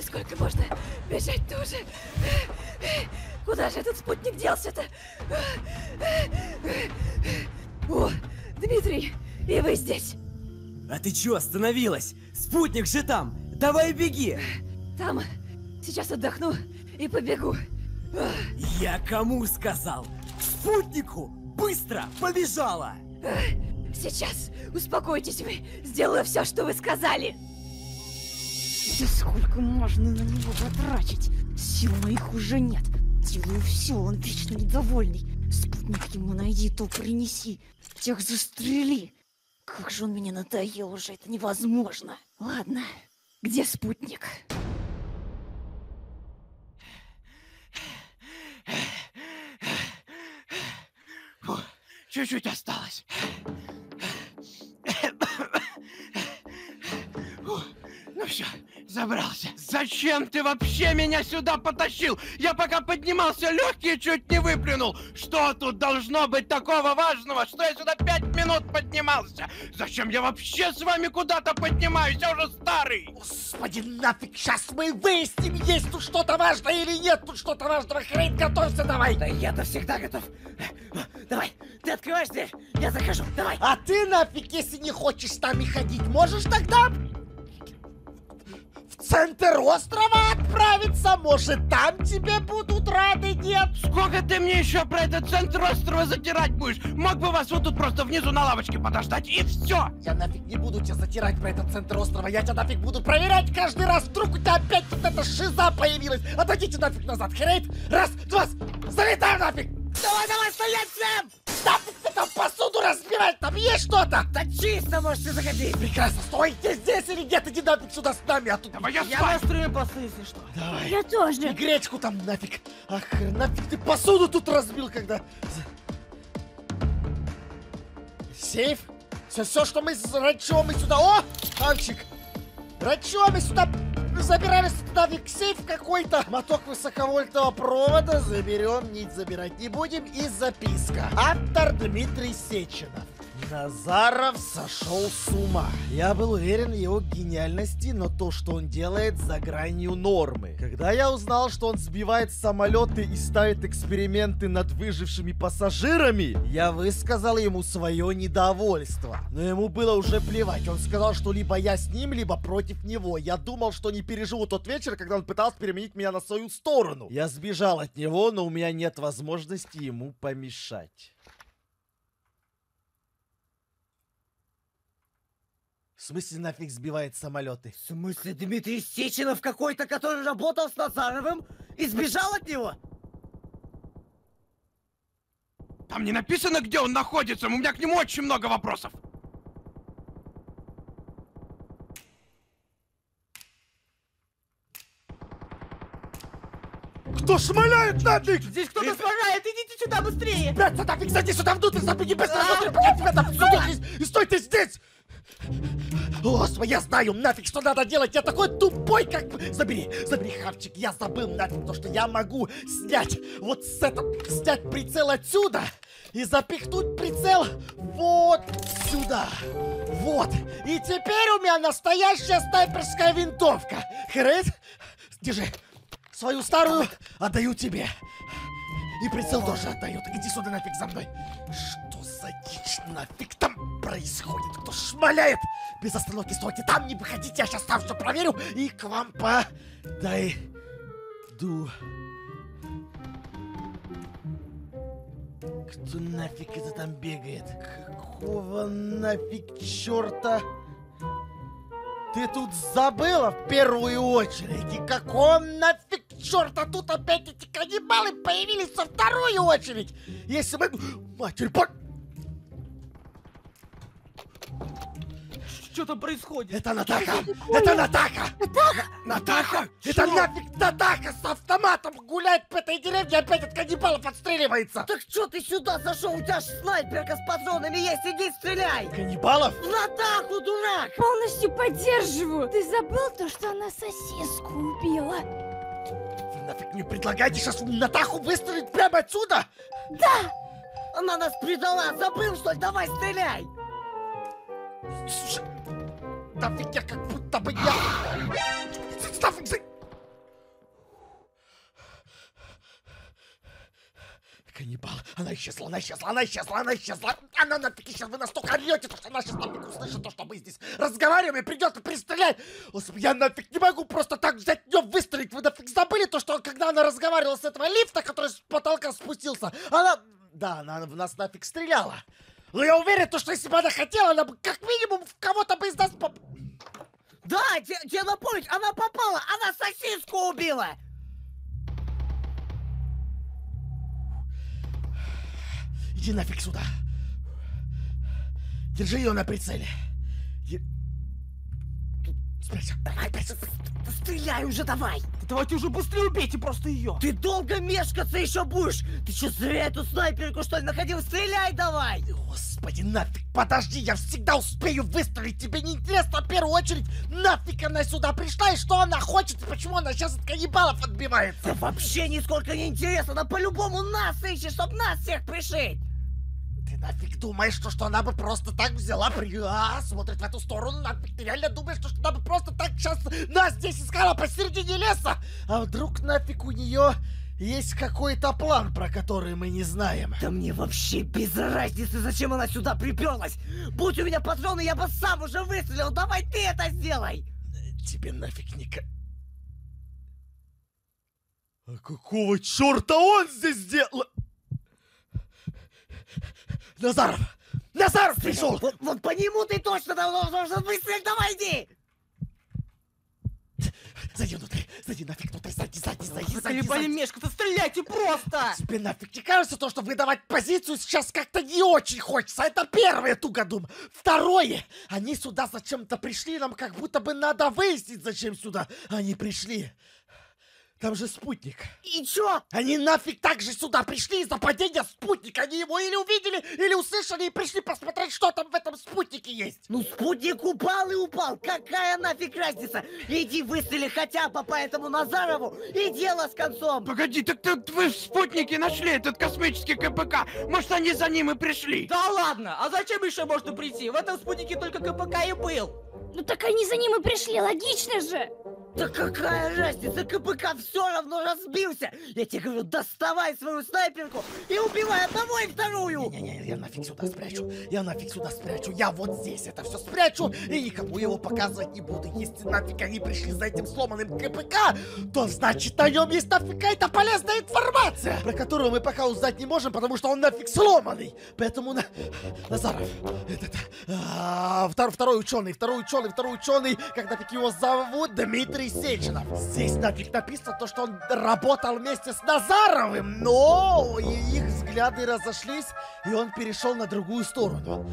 Да сколько можно бежать тоже? Куда же этот спутник делся-то? О, Дмитрий, и вы здесь. А ты чё остановилась? Спутник же там! Давай беги! Там. Сейчас отдохну и побегу. Я кому сказал? К спутнику! Быстро! Побежала! Сейчас! Успокойтесь вы! Сделаю все, что вы сказали! Да сколько можно на него потрачить? Сил моих уже нет. Делаю все, он вечно недовольный. Спутник ему найди, то принеси. Тех застрели. Как же он меня надоел уже, это невозможно. Ладно, где спутник? Чуть-чуть осталось. Ну все, забрался. Зачем ты вообще меня сюда потащил? Я пока поднимался, легкие чуть не выплюнул. Что тут должно быть такого важного, что я сюда пять минут поднимался? Зачем я вообще с вами куда-то поднимаюсь? Я уже старый. Господи, нафиг, сейчас мы выясним, есть тут что-то важное или нет тут что-то важного. Хрень, готовься давай. Да я-то всегда готов. Давай, ты открываешь дверь, я захожу, давай. А ты нафиг, если не хочешь с нами ходить, можешь тогда центр острова отправиться? Может, там тебе будут рады, нет? Сколько ты мне еще про этот центр острова затирать будешь? Мог бы вас вот тут просто внизу на лавочке подождать, и все. Я нафиг не буду тебя затирать про этот центр острова. Я тебя нафиг буду проверять каждый раз. Вдруг у тебя опять вот эта шиза появилась. Отойдите нафиг назад. Хрейт. Раз, два, залетай нафиг. Давай, давай, стоять всем! Нафиг ты там посуду разбирать? Там есть что-то? Да чисто можете заходить. Прекрасно, стойте здесь или нет, иди нафиг сюда с нами, а тут... Давай я Я настрою посты, если что. Давай. Я тоже. И гречку там нафиг. Ах, нафиг ты посуду тут разбил, когда... Сейф? Все, все, что мы с Рачом мы сюда... О, Ханчик! Рачом мы сюда забирались нафиг сейф какой-то. Моток высоковольтного провода заберем, нить забирать не будем. И записка. Автор Дмитрий Сеченов. Назаров сошел с ума. Я был уверен в его гениальности, но то, что он делает, за гранью нормы. Когда я узнал, что он сбивает самолеты и ставит эксперименты над выжившими пассажирами, я высказал ему свое недовольство. Но ему было уже плевать. Он сказал, что либо я с ним, либо против него. Я думал, что не переживу тот вечер, когда он пытался переменить меня на свою сторону. Я сбежал от него, но у меня нет возможности ему помешать. В смысле нафиг сбивает самолеты? В смысле, Дмитрий Сеченов какой-то, который работал с Назаровым и сбежал от него? Там не написано, где он находится. У меня к нему очень много вопросов. Кто шмаляет нафиг? Здесь кто-то сражает, идите сюда быстрее! Ребята, нафиг, зайди сюда внутрь, забеги быстро внутрь, пока тебя там сюда и стой ты здесь! Господи, я знаю нафиг, что надо делать, я такой тупой, как... Забери, забери, хавчик, я забыл нафиг, то, что я могу снять вот с этого, снять прицел отсюда и запихнуть прицел вот сюда. Вот. И теперь у меня настоящая снайперская винтовка. Хрен, держи. Свою старую отдаю тебе. И прицел тоже отдаю. Так иди сюда нафиг за мной. Дичь нафиг там происходит? Кто шмаляет? Без остановки стойте там, не выходите, я сейчас там все проверю и к вам подойду. Кто нафиг это там бегает? Какого нафиг черта? Ты тут забыла в первую очередь. И какого нафиг черта тут опять эти каннибалы появились во вторую очередь? Если бы... Матерь, Что там происходит? Это Натаха! Это Натаха! Натаха! Это нафиг Натаха с автоматом гуляет по этой деревне, опять от каннибалов отстреливается! Так что ты сюда зашел? У тебя ж снайперка с патронами есть, иди стреляй! Каннибалов? Натаху, дурак! Полностью поддерживаю. Ты забыл то, что она сосиску убила? Вы нафиг мне предлагаете сейчас Натаху выстрелить прямо отсюда? Она нас предала, забыл, что ли? Давай стреляй! Да ведь я как будто бы я... Каннибал, она исчезла, она исчезла, она исчезла, она исчезла. Она на таки сейчас вы настолько орете, что она сейчас нафиг услышит то, что мы здесь разговариваем, и придется пристрелять. Я нафиг не могу просто так взять ее выстрелить. Вы нафиг забыли то, что когда она разговаривала с этого лифта, который с потолка спустился, она... Да, она в нас нафиг стреляла. Но я уверен, то, что если бы она хотела, она бы как минимум в кого-то бы из нас... поп- Да, тебе напомнить, она попала, она сосиску убила! Иди нафиг сюда. Держи ее на прицеле. Давай. Стреляй уже давай! Давайте уже быстрее убейте просто ее. Ты долго мешкаться еще будешь! Ты что, зря эту снайперку что ли находил? Стреляй давай! Господи, нафиг, подожди, я всегда успею выстрелить. Тебе не интересно в первую очередь, нафиг она сюда пришла и что она хочет, и почему она сейчас от каннибалов отбивается? Да вообще нисколько не интересно, она по-любому нас ищет, чтоб нас всех пришить! Ты нафиг думаешь, что, что она бы просто так взяла, при... а, смотрит в эту сторону, нафиг ты реально думаешь, что, что она бы просто так сейчас нас здесь искала посередине леса? А вдруг нафиг у нее есть какой-то план, про который мы не знаем? Да мне вообще без разницы, зачем она сюда приперлась! Будь у меня патроны, я бы сам уже выстрелил, давай ты это сделай! Тебе нафиг не... А какого черта он здесь сделал? Назаров! Назаров пришел! Вот, вот по нему ты точно давно должен выстрелить, давай иди! Зайди внутрь, зайди нафиг внутрь, зайди, зайди, зайди, зайди, Заколебали зайди. мешкаться, стреляйте просто! Тебе нафиг не кажется то, что выдавать позицию сейчас как-то не очень хочется? Это первое, тугодум. Второе, они сюда зачем-то пришли, нам как будто бы надо выяснить, зачем сюда они пришли. Там же спутник. И чё? Они нафиг также сюда пришли из-за падения спутника. Они его или увидели, или услышали и пришли посмотреть, что там в этом спутнике есть. Ну спутник упал и упал, какая нафиг разница? Иди выстрели хотя бы по этому Назарову и дело с концом! Погоди, так тут вы в спутнике нашли этот космический КПК. Может, они за ним и пришли? Да ладно, а зачем еще можно прийти? В этом спутнике только КПК и был. Ну так они за ним и пришли, логично же! Да какая разница, КПК все равно разбился! Я тебе говорю, доставай свою снайперку и убивай одного и вторую! Не-не-не, я нафиг сюда спрячу. Я нафиг сюда спрячу. Я вот здесь это все спрячу и никому его показывать не буду. Если нафиг они пришли за этим сломанным КПК, то значит на нем есть нафиг какая-то полезная информация, про которую мы пока узнать не можем, потому что он нафиг сломанный. Поэтому на... Назаров, этот, а, втор- второй ученый, второй ученый, второй ученый, как нафиг его зовут, Дмитрий Сеченов. Здесь написано то, что он работал вместе с Назаровым, но их взгляды разошлись, и он перешел на другую сторону.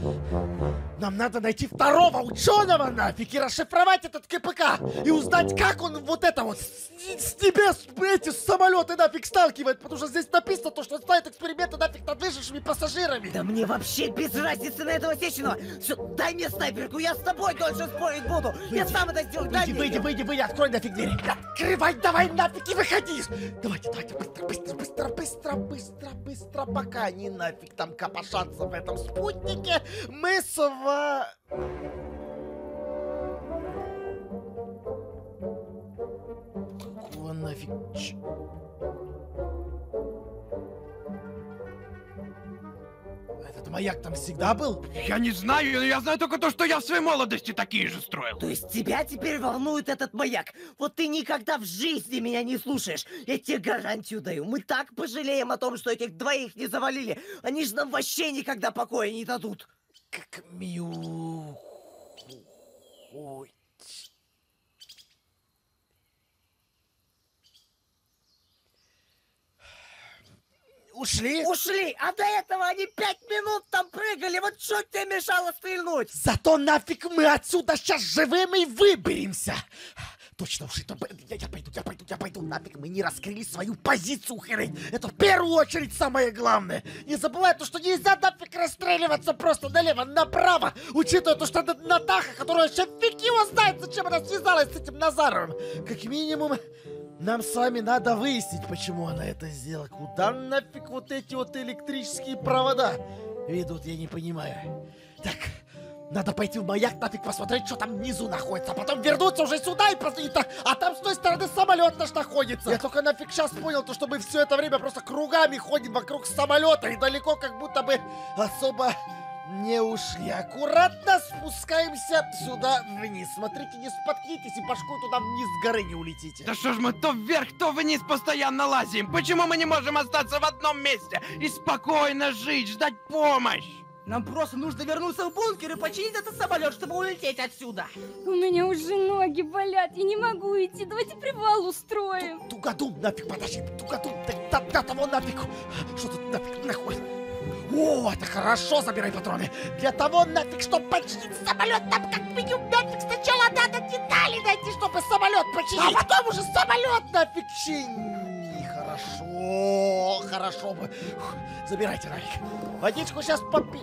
Нам надо найти второго ученого нафиг и расшифровать этот КПК и узнать, как он вот это вот с, с небес эти самолеты нафиг сталкивает, потому что здесь написано то, что он ставит эксперименты нафиг над выжившими пассажирами. Да мне вообще без разницы на этого Сеченова! Все, дай мне снайперку, я с тобой дольше спорить буду! Я сам это сделаю, дай Выйди, мне выйди, выйди, выйди, открой нафиг дверь. Открывай, давай нафиг и выходи. Давайте, давайте, быстро, быстро, быстро, быстро, быстро, быстро, пока они нафиг там копошатся в этом спутнике, мы с ва... Какого нафиг... ч- маяк там всегда был? Я не знаю, но я знаю только то, что я в своей молодости такие же строил. То есть тебя теперь волнует этот маяк? Вот ты никогда в жизни меня не слушаешь. Я тебе гарантию даю. Мы так пожалеем о том, что этих двоих не завалили. Они же нам вообще никогда покоя не дадут. Как миу... Ой. Ушли? Ушли, а до этого они пять минут там прыгали. Вот что тебе мешало стрельнуть? Зато нафиг мы отсюда сейчас живыми выберемся. Точно ушли. то б- Я, я пойду, я пойду, я пойду. Нафиг мы не раскрыли свою позицию, хрень. Это в первую очередь самое главное. Не забывай то, что нельзя нафиг расстреливаться просто налево-направо. Учитывая то, что это Натаха, которая вообще фиг его знает, зачем она связалась с этим Назаровым. Как минимум, нам с вами надо выяснить, почему она это сделала. Куда нафиг вот эти вот электрические провода ведут, я не понимаю. Так, Надо пойти в маяк, нафиг посмотреть, что там внизу находится, а потом вернуться уже сюда и просто... А там с той стороны самолет наш находится. Я только нафиг сейчас понял, то, что мы все это время просто кругами ходим вокруг самолета и далеко как будто бы особо не ушли. Аккуратно спускаемся сюда вниз. Смотрите, не споткнитесь и башкой туда вниз с горы не улетите. Да что ж мы то вверх, то вниз постоянно лазим? Почему мы не можем остаться в одном месте и спокойно жить, ждать помощь? Нам просто нужно вернуться в бункер и починить этот самолет, чтобы улететь отсюда. У меня уже ноги болят, я не могу идти. Давайте привал устроим. Тугадум нафиг, подожди, тугадум, да, да, да того нафиг. Что тут нафиг находится? О, это хорошо, забирай патроны. Для того нафиг, чтобы починить самолет, нам как минимум нафиг сначала надо детали найти, чтобы самолет починить. А потом уже самолет нафиг чини. Хорошо, хорошо бы. Забирайте нафиг. Водичку сейчас попи...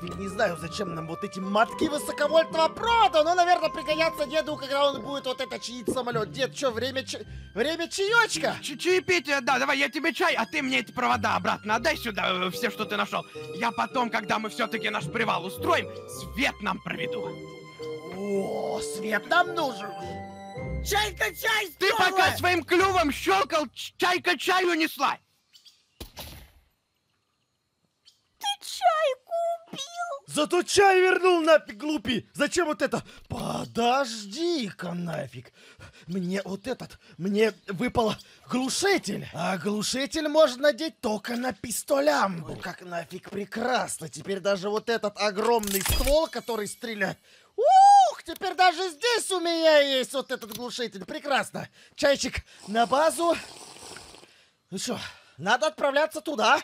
Нафиг не знаю, зачем нам вот эти мотки высоковольтного провода, но, наверное, пригодятся деду, когда он будет вот это чинить самолет. Дед, что, время, ча- время чаечка? Ч- Чаепитие, да, давай, я тебе чай, а ты мне эти провода обратно отдай сюда, э, все, что ты нашел. Я потом, когда мы все-таки наш привал устроим, свет нам проведу. О, свет нам нужен. Чайка, чай, Ты пока своим клювом щелкал, ч- чайка чаю несла. Зато чай вернул нафиг, глупи! Зачем вот это? Подожди-ка нафиг! Мне вот этот, мне выпал глушитель. А глушитель можно надеть только на пистолямбу. Как нафиг прекрасно! Теперь даже вот этот огромный ствол, который стреляет... Ух, теперь даже здесь у меня есть вот этот глушитель. Прекрасно. Чайчик на базу. Ну что, надо отправляться туда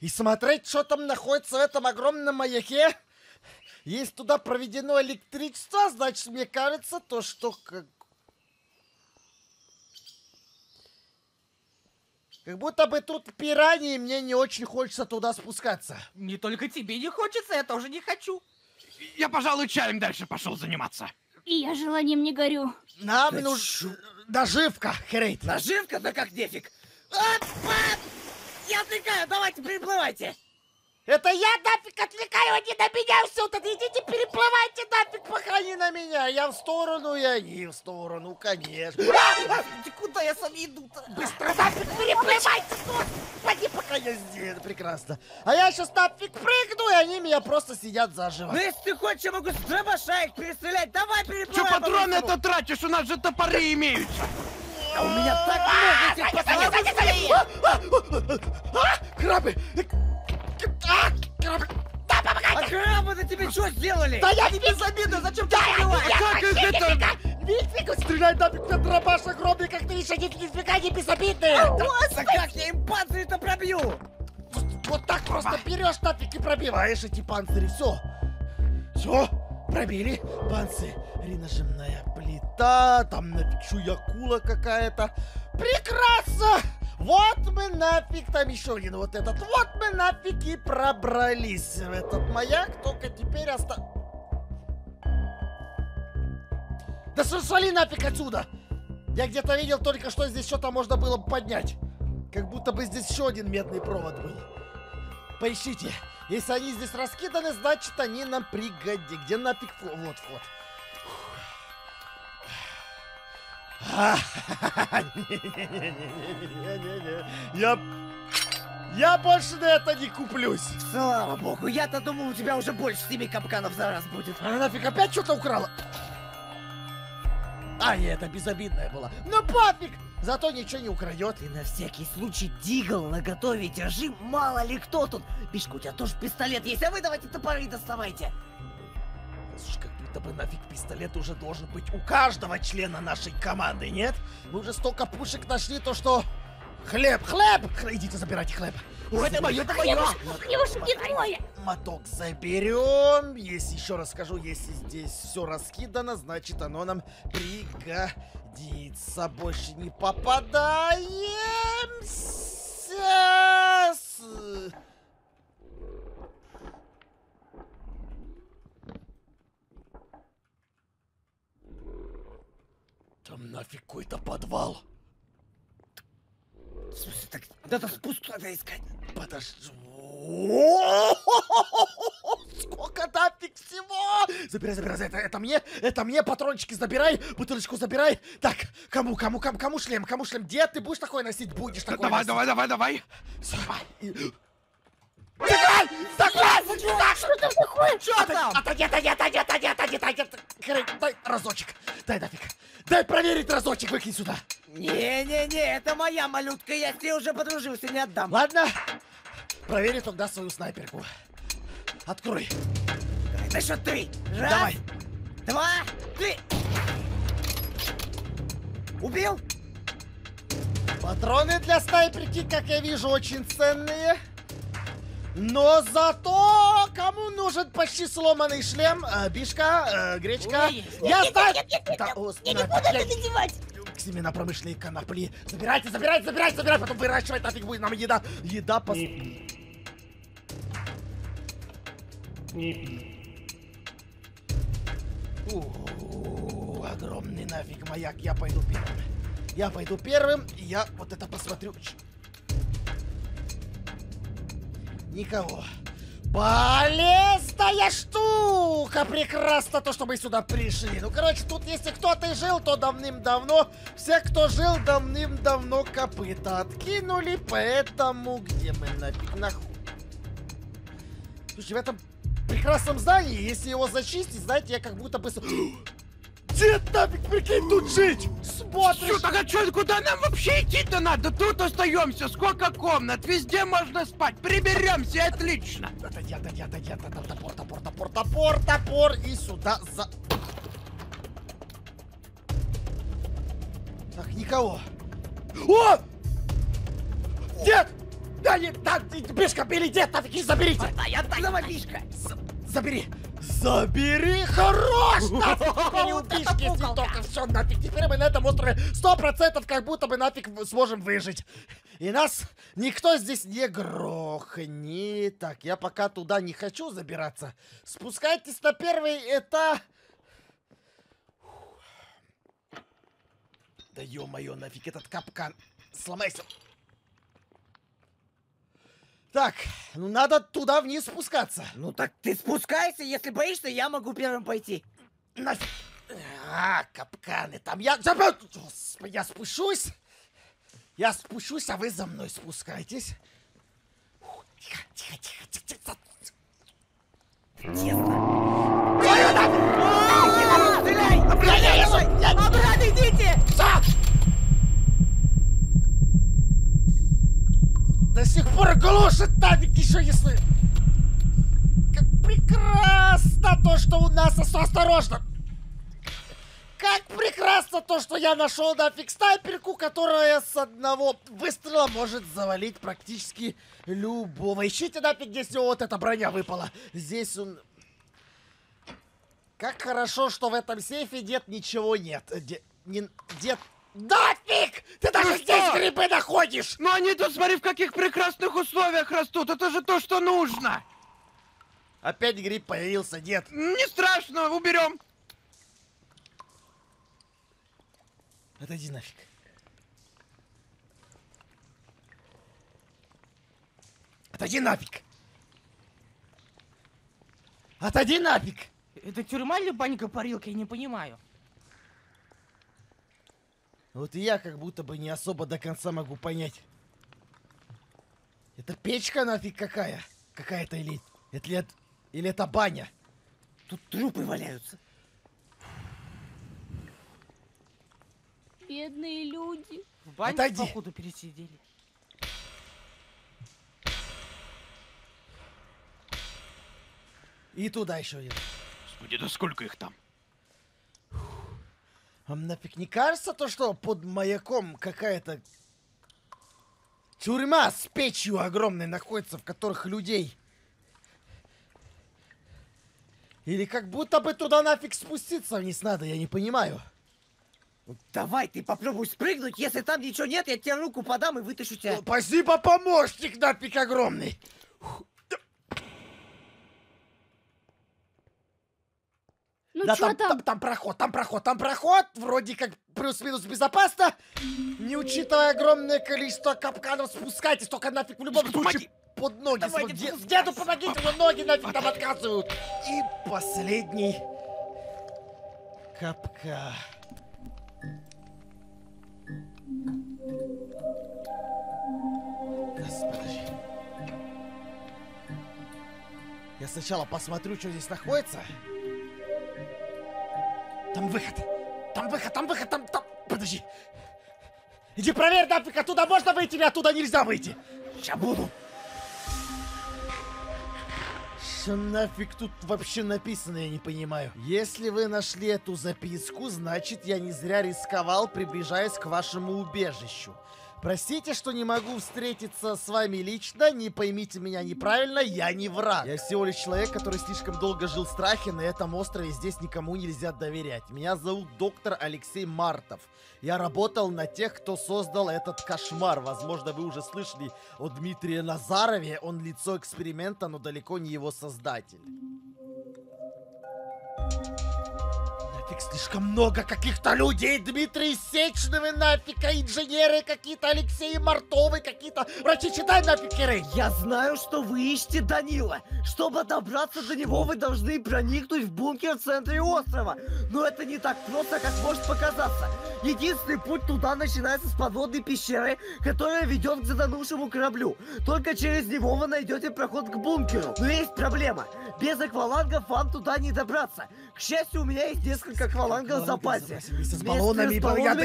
и смотреть, что там находится в этом огромном маяке. Если туда проведено электричество, значит, мне кажется, то, что как... Как будто бы тут пираньи, и мне не очень хочется туда спускаться. Не только тебе не хочется, я тоже не хочу. Я, пожалуй, чаем дальше пошел заниматься. И я желанием не горю. Нам Да нужна наживка, Хрейт. Наживка? Да как нефиг? А, а, Я отвлекаю, давайте приплывайте. Это я нафиг отвлекаю, они на меня все тут. Идите переплывайте нафиг, пока не на меня. Я в сторону, и они в сторону, конечно. Ты куда я сам иду-то? Быстро нафиг переплывайте, господи, пока я здесь. Прекрасно. А я сейчас нафиг прыгну, и они меня просто сидят заживо. Ну если ты хочешь, я могу с дробаша их перестрелять. Давай Че переплывай. патроны по-быстрому. это тратишь? У нас же топоры имеются. А у меня так много этих патронов. А, крабы! А, крабы! Да, помогай! А крабы-то тебе что сделали? Да я не Без обиды, зачем ты убиваешь? как вообще это? нифига, стреляй нафиг на дробаш огромный, как ты еще ни- нифига не безобидный! Да как я им панцирь-то пробью? Вот так просто берешь нафиг и пробиваешь эти панцири, все. Все, пробили панцирь. Нажимная плита, там нафиг чуякула какая-то. Прекрасно! Вот мы нафиг, там еще один вот этот. Вот мы нафиг и пробрались в этот маяк, только теперь оста... Да свали нафиг отсюда! Я где-то видел только что здесь что-то можно было бы поднять. Как будто бы здесь еще один медный провод был. Поищите. Если они здесь раскиданы, значит они нам пригодятся. Где нафиг вход? Вот вход. Я... Я больше на это не куплюсь. Слава богу, я-то думал, у тебя уже больше семи капканов за раз будет. Она нафиг опять что-то украла? А, нет, это безобидная была. Ну пофиг! Зато ничего не украдет. Ты на всякий случай дигл наготове держи, мало ли кто тут. Бишка, у тебя тоже пистолет есть, а вы давайте топоры доставайте. Слушай, как будто бы нафиг пистолет уже должен быть у каждого члена нашей команды, нет? Мы уже столько пушек нашли, то что... Хлеб, хлеб! Идите забирайте хлеб. Это мое, это мое. Хлебушек не твой. Моток заберем. Если еще раз скажу, если здесь все раскидано, значит оно нам пригодится. Больше не попадаемся. С- Там нафиг какой-то подвал. В смысле, так надо спуск надо искать. Подожди, Сколько нафиг всего! Забирай, забирай, это, это мне, это мне, патрончики забирай, бутылочку забирай. Так, кому, кому, кому, кому шлем, кому шлем? Дед, ты будешь такой носить? Будешь такой Давай, носить. давай, давай, давай. Всё. И- Стакан! Стакан! Что там такое? Что там? Отойди, отойди, отойди, отойди, отойди, отойди. Крей, Дай разочек. Дай нафиг. Проверить разочек, выкинь сюда. Не-не-не, это моя малютка, я с ней уже подружился, не отдам. Ладно. Проверь тогда свою снайперку. Открой. Это что ты? Раз, Давай. два, три. Убил? Патроны для снайперки, как я вижу, очень ценные. Но зато кому нужен почти сломанный шлем? Э, бишка, э, гречка. Я знаю... Да, Я не буду я- это надевать! Семена промышленные конопли. Забирайте, забирайте, забирайте, забирайте, потом выращивать нафиг будет нам еда. Еда пос... У, огромный нафиг маяк. Я пойду первым. Я пойду первым, и я вот это посмотрю. Никого. Полезная штука! Прекрасно то, что мы сюда пришли. Ну, короче, тут если кто-то жил, то давным-давно. Все, кто жил давным-давно, копыта откинули. Поэтому где мы нафиг находимся? Слушай, в этом прекрасном здании, если его зачистить, знаете, я как будто бы... Дед, нафиг, прикинь, тут жить! Смотришь! Чё, так а чё, куда нам вообще идти-то надо? Тут остаемся, сколько комнат, везде можно спать, приберемся, отлично. Отойди, отойди, отойди, отойди, топор, топор, топор, топор, топор, и сюда за... Так, никого. О! Дед! Да, не, да, Бишка, бери, дед, нафиг, заберите! Отдай, отдай, давай, Мишка. Забери! Забери! Хорош! Нафиг теперь все нафиг. Теперь мы на этом острове сто процентов как будто бы нафиг сможем выжить. И нас никто здесь не грохнет. Так, я пока туда не хочу забираться. Спускайтесь на первый этаж. Да ё-моё, нафиг этот капкан. Сломайся. Так, ну надо туда вниз спускаться. Ну так ты спускайся, если боишься, я могу первым пойти. Нафиг. А, капканы там. Я... Господи, я спущусь. Я спущусь, а вы за мной спускайтесь. Фу, Тихо, тихо, тихо, тихо, тихо. Стреляй! Обратно, я... Обратно идите! До сих пор глушит нафиг еще если... Как прекрасно то, что у нас... ос- Осторожно! Как прекрасно то, что я нашел нафиг снайперку, которая с одного выстрела может завалить практически любого. Ищите нафиг, него вот эта броня выпала. Здесь он... Как хорошо, что в этом сейфе дед ничего нет. Де- не- Дед... Нафиг! Ты даже Ну здесь что? грибы находишь! Ну они тут смотри в каких прекрасных условиях растут, это же то, что нужно. Опять гриб появился, дед. Не страшно, уберем. Отойди нафиг. Отойди нафиг! Отойди нафиг! Это тюрьма или банька-парилка, я не понимаю. Вот и я как будто бы не особо до конца могу понять. Это печка нафиг какая? Какая-то или... Это ли это- Или это баня? Тут трупы валяются. Бедные люди. В баньке, Отойди. походу, пересидели. И туда еще один. Господи, да сколько их там? Вам нафиг не кажется то, что под маяком какая-то тюрьма с печью огромной находится, в которых людей? Или как будто бы туда нафиг спуститься вниз надо, я не понимаю. Давай, ты попробуй спрыгнуть, если там ничего нет, я тебе руку подам и вытащу тебя. Ну, Спасибо, помощник нафиг огромный. Ну да, там, там? там, там проход, там проход, там проход. Вроде как плюс-минус безопасно. Не учитывая огромное количество капканов, спускайтесь только нафиг в любом случае. под ноги. Давайте Де-. Деду помогите, но ноги нафиг там отказывают. И последний. Капка. Господи. Я сначала посмотрю, что здесь находится. Там выход. Там выход, там выход, там, там. Подожди. Иди проверь, нафиг, оттуда можно выйти или оттуда нельзя выйти. Сейчас буду. Что нафиг тут вообще написано, я не понимаю. Если вы нашли эту записку, значит я не зря рисковал, приближаясь к вашему убежищу. Простите, что не могу встретиться с вами лично, не поймите меня неправильно, я не враг. Я всего лишь человек, который слишком долго жил в страхе, на этом острове здесь никому нельзя доверять. Меня зовут доктор Алексей Мартов. Я работал на тех, кто создал этот кошмар. Возможно, вы уже слышали о Дмитрии Назарове. Он лицо эксперимента, но далеко не его создатель. Нафиг слишком много каких-то людей. Дмитрий Сечновы нафиг, а инженеры какие-то, Алексей Мартовы какие-то. Врачи, читай нафиг, Кирей. Я знаю, что вы ищете Данила. Чтобы добраться до него, вы должны проникнуть в бункер в центре острова. Но это не так просто, как может показаться. Единственный путь туда начинается с подводной пещеры, которая ведет к затонувшему кораблю. Только через него вы найдете проход к бункеру. Но есть проблема. Без аквалангов вам туда не добраться. К счастью, у меня есть несколько аквалангов в запасе. С баллонами,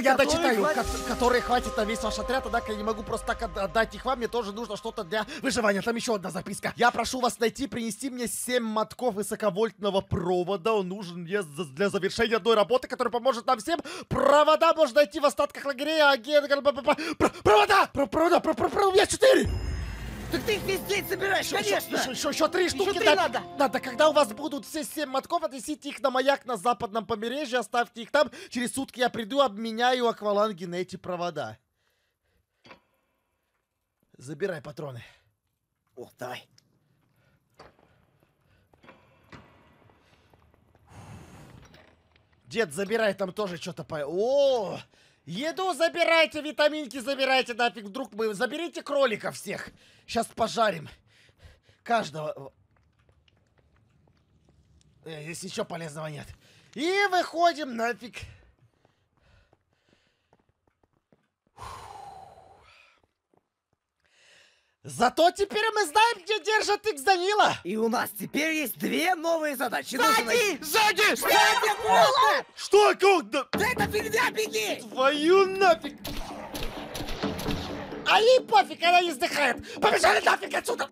я, дочитаю, которые хватит на весь ваш отряд, однако я не могу просто так от- отдать их вам, мне тоже нужно что-то для выживания. Там еще одна записка. Я прошу вас найти, принести мне 7 мотков высоковольтного провода. Он нужен мне для завершения одной работы, которая поможет нам всем. Провода можно найти в остатках лагеря. Провода! Про- Провода! Про- про- про- У меня 4! Так ты их везде собираешь, конечно! Еще, еще, еще три штуки три да- надо. Надо, когда у вас будут все семь мотков, отнесите их на маяк на западном побережье, оставьте их там. Через сутки я приду, обменяю акваланги на эти провода. Забирай патроны. О, давай. Дед, забирай там тоже что-то по... О! Еду забирайте, витаминки забирайте, нафиг, вдруг мы... Заберите кроликов всех. Сейчас пожарим. Каждого. Э, здесь ничего полезного нет. И выходим нафиг. Зато теперь мы знаем, где держат их Данила. И у нас теперь есть две новые задачи. Нужно найти- Сзади! Сзади, аккуратно! Что? Как? Да... Да это фигня, беги! Твою нафиг! А ей пофиг, она не вздыхает! Побежали нафиг отсюда!